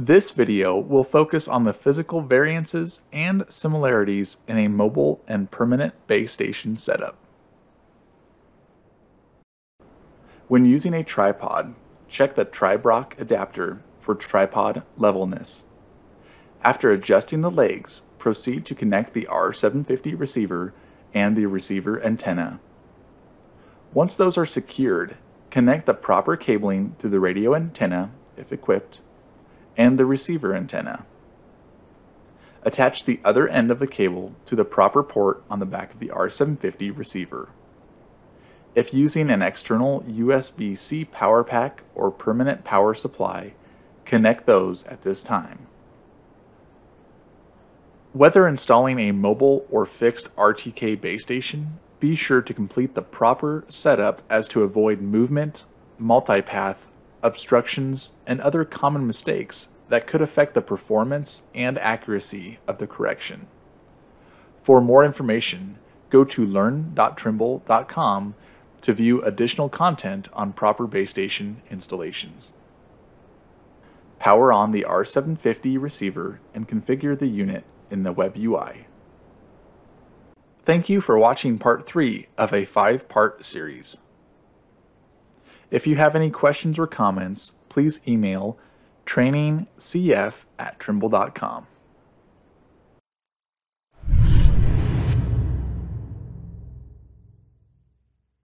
This video will focus on the physical variances and similarities in a mobile and permanent base station setup. When using a tripod, check the Tribrach adapter for tripod levelness. After adjusting the legs, proceed to connect the R750 receiver and the receiver antenna. Once those are secured, connect the proper cabling to the radio antenna, if equipped, and the receiver antenna. Attach the other end of the cable to the proper port on the back of the R750 receiver. If using an external USB-C power pack or permanent power supply, connect those at this time. Whether installing a mobile or fixed RTK base station, be sure to complete the proper setup as to avoid movement, multipath, obstructions, and other common mistakes that could affect the performance and accuracy of the correction. For more information, go to learn.trimble.com to view additional content on proper base station installations. Power on the R750 receiver and configure the unit in the web UI. Thank you for watching part 3 of a 5-part series. If you have any questions or comments, please email trainingcf at trimble.com.